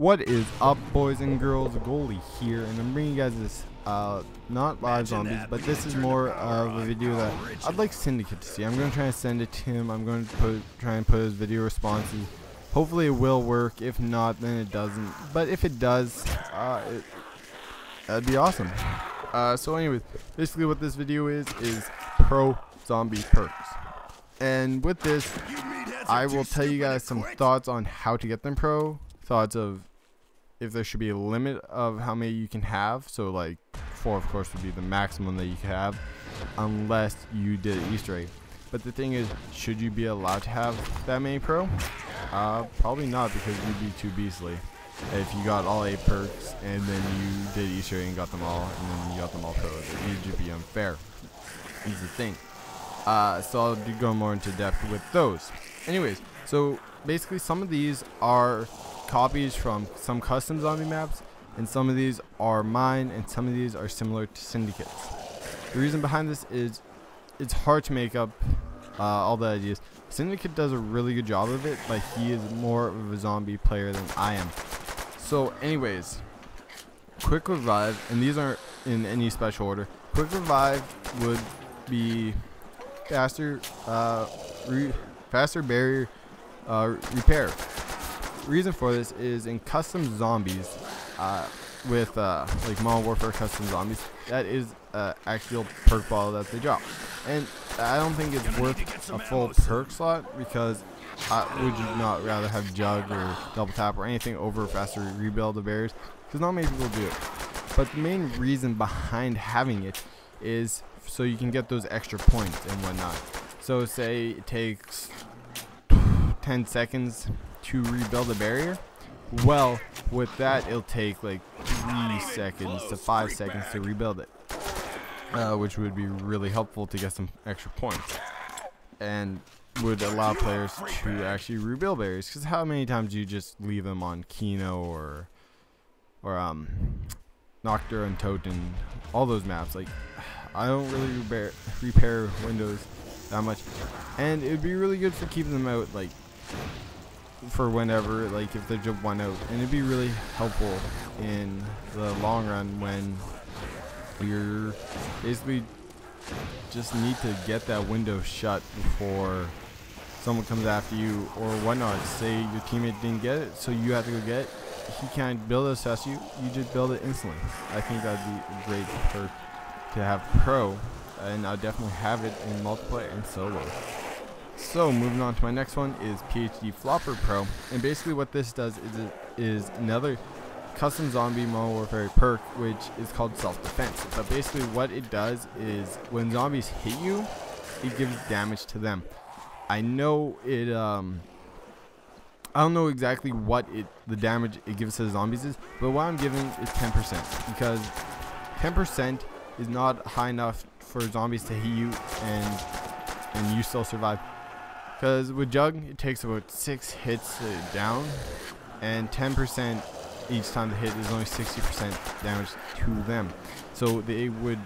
What is up, boys and girls? Goalie here, and I'm bringing you guys this, uh, not live zombies, but this is more of a video that I'd like Syndicate to see. I'm going to try and send it to him. I'm going to put try and put his video responses. Hopefully it will work. If not, then it doesn't. But if it does, uh, it, that'd be awesome. Uh, so anyways, basically what this video is, is pro zombie perks. And with this, I will tell you guys some thoughts on how to get them pro, thoughts of if there should be a limit of how many you can have. So like four, of course, would be the maximum that you can have, unless you did an Easter egg. But the thing is, should you be allowed to have that many pro? Uh, probably not because you'd be too beastly. If you got all eight perks and then you did Easter egg and got them all, and then you got them all pro, it would just be unfair. Is the thing. Uh, so I'll going more into depth with those. Anyways, so basically some of these are copies from some custom zombie maps, and some of these are mine, and some of these are similar to Syndicates. The reason behind this is it's hard to make up uh, all the ideas. Syndicate does a really good job of it, but he is more of a zombie player than I am. So anyways, Quick Revive, and these aren't in any special order. Quick Revive would be faster, uh, faster barrier uh, repair reason for this is in custom zombies, uh, with uh, like Modern Warfare custom zombies, that is uh, actual perk ball that they drop. And I don't think it's worth a full perk slot because I would not rather have Jug or Double Tap or anything over faster rebuild the barriers because not many people do it. But the main reason behind having it is so you can get those extra points and whatnot. So say it takes 10 seconds to rebuild a barrier, well, with that, it'll take like 3 seconds to 5 seconds to rebuild it. Uh, which would be really helpful to get some extra points. And would allow players to actually rebuild barriers. Because how many times do you just leave them on Kino or, or um, Nacht der Untoten, all those maps. Like, I don't really repair, repair windows that much. And it would be really good for keeping them out, like, for whenever, like if they jump one out, and it'd be really helpful in the long run when you're basically just need to get that window shut before someone comes after you or whatnot. Say your teammate didn't get it, so you have to go get it. He can't build it as you, you just build it instantly. I think that'd be a great perk to have pro, and I'll definitely have it in multiplayer and solo. So moving on to my next one is PhD Flopper Pro, and basically what this does is it is another custom zombie Modern Warfare perk, which is called self-defense. But basically what it does is when zombies hit you, it gives damage to them. I know it um I don't know exactly what it the damage it gives to the zombies is, but what I'm giving is 10% because 10% is not high enough for zombies to hit you and and you still survive. Because with Jug, it takes about 6 hits down, and 10% each time the hit is only 60% damage to them. So they would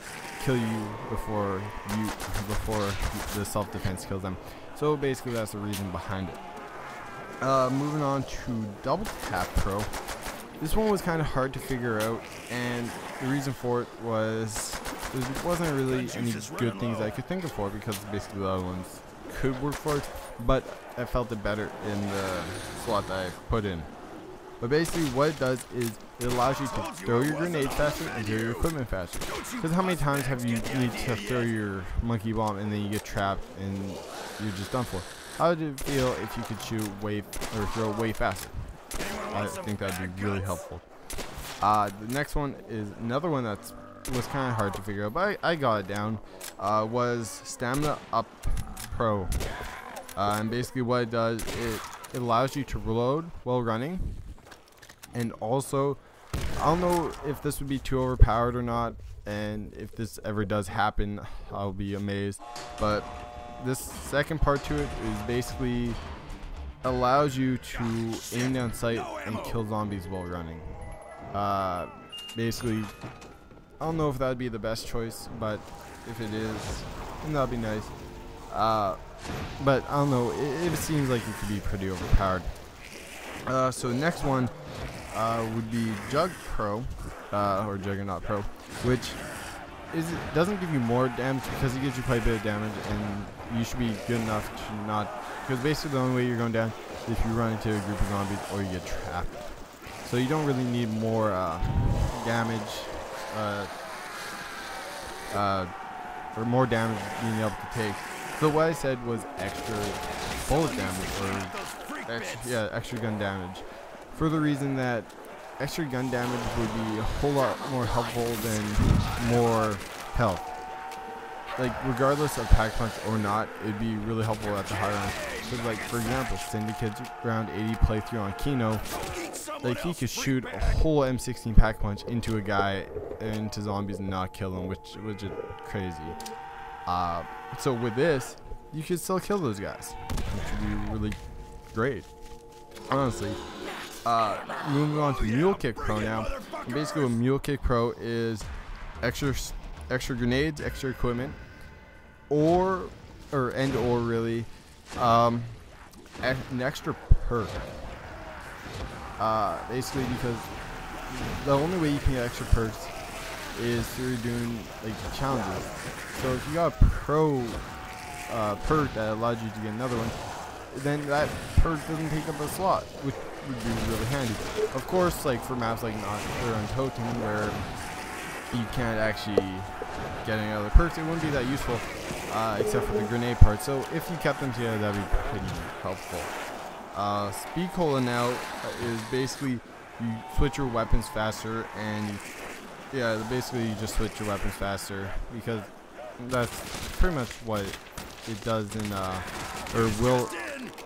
kill you before you before the self-defense kills them. So basically that's the reason behind it. Uh, moving on to Double Tap Pro. This one was kind of hard to figure out, and the reason for it was there wasn't really any good things I could think of for because basically the other ones could work for it, but I felt it better in the slot that I put in. But basically what it does is it allows you to throw your grenades faster and throw your equipment faster. Because how many times have you need to throw your monkey bomb and then you get trapped and you're just done for? How would it feel if you could shoot way or throw way faster? I think that'd be really helpful. Uh, the next one is another one that was kind of hard to figure out, but I, I got it down. Uh, was stamina up Pro. Uh, and basically what it does, it, it allows you to reload while running. And also, I don't know if this would be too overpowered or not. And if this ever does happen, I'll be amazed. But this second part to it is basically allows you to aim down sight and kill zombies while running. Uh, basically, I don't know if that would be the best choice, but if it is, then that'd be nice. Uh, but I don't know. It, it, seems like it could be pretty overpowered. Uh, so the next one uh, would be Jug Pro, uh, or Juggernaut Pro, which is doesn't give you more damage because it gives you quite a bit of damage, and you should be good enough to not. Because basically the only way you're going down is if you run into a group of zombies or you get trapped. So you don't really need more uh, damage, uh, or more damage being able to take. So what I said was extra bullet damage, or extra, yeah, extra gun damage, for the reason that extra gun damage would be a whole lot more helpful than more health. Like, regardless of pack punch or not, it'd be really helpful at the higher end. Like, for example, Syndicate's round 80 playthrough on Kino, like, he could shoot a whole M16 pack punch into a guy, into zombies and not kill him, which, was just crazy. Uh, so with this, you could still kill those guys, which would be really great. Honestly, uh, moving on to Mule Kick Pro now. Basically, what Mule Kick Pro is extra extra grenades, extra equipment, or or and or really um, an extra perk. Uh, basically, because the only way you can get extra perks is through doing like challenges. So if you got a pro uh, perk that allows you to get another one, then that perk doesn't take up a slot, which would be really handy. Of course, like for maps like not or on Totem where you can't actually get any other perks, it wouldn't be that useful, uh, except for the grenade part. So if you kept them together, that'd be pretty helpful. Uh, Speed Cola now is basically you switch your weapons faster, and yeah, basically you just switch your weapons faster because that's pretty much what it does in uh, or will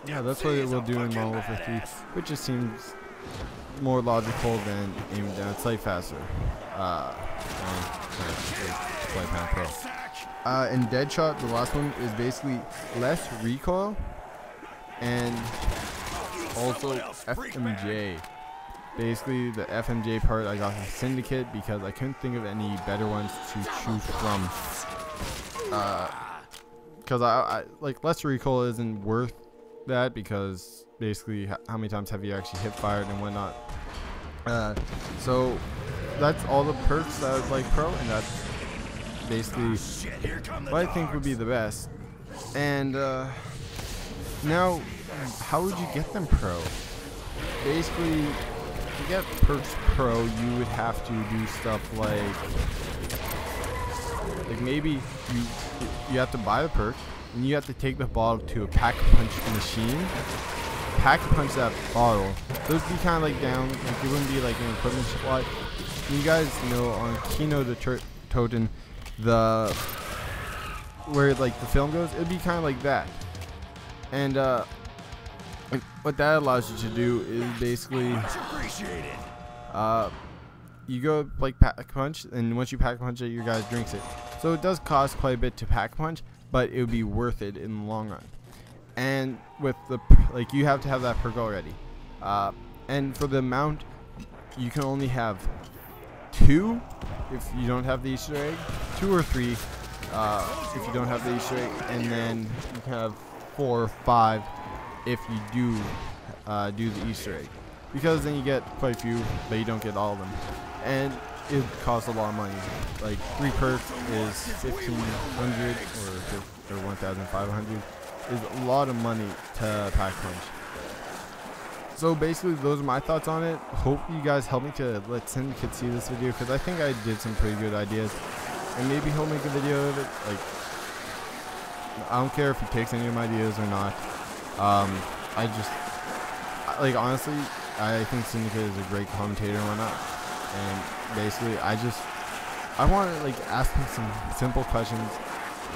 yeah, that's what it will do in Modern Warfare 3, which just seems more logical than aiming down sight faster. Uh, Flight Pro. Uh, and Deadshot, the last one, is basically less recoil and also FMJ. Basically, the FMJ part I got from Syndicate because I couldn't think of any better ones to choose from. Because uh, I, I like less recoil isn't worth that because basically how many times have you actually hip fired and whatnot. Uh, so that's all the perks that I would like pro and that's basically what I think would be the best. And uh, now, how would you get them pro? Basically, to get perks pro, you would have to do stuff like, like maybe you you have to buy the perk, and you have to take the bottle to a pack punch machine. Pack punch that bottle. Those would be kind of like down, like it wouldn't be like an equipment slot. You guys know on Kino der Toten, the where like the film goes, it'd be kind of like that. And uh, what that allows you to do is basically, uh, you go like pack punch, and once you pack punch it, your guy drinks it. So it does cost quite a bit to pack punch, but it would be worth it in the long run. And with the like, you have to have that perk already. Uh, and for the amount, you can only have two if you don't have the Easter egg, two or three uh, if you don't have the Easter egg, and then you can have four or five if you do uh, do the Easter egg. Because then you get quite a few, but you don't get all of them. And it costs a lot of money. Like three perks is 1500 or, or 1500 is a lot of money to pack punch. So basically those are my thoughts on it. Hope you guys help me to let Syndicate see this video because I think I did some pretty good ideas. And maybe he'll make a video of it. Like I don't care if he takes any of my ideas or not. Um, I just like honestly I think Syndicate is a great commentator and whatnot and basically I just I want to like ask him some simple questions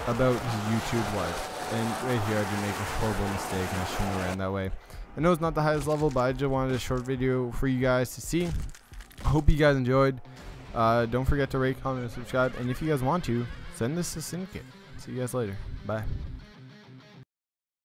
about his YouTube life. And right here I did make a horrible mistake and I shouldn't have ran that way. I know it's not the highest level, but I just wanted a short video for you guys to see. Hope you guys enjoyed. Uh, don't forget to rate, comment, and subscribe. And if you guys want to, send this to Syndicate. See you guys later. Bye.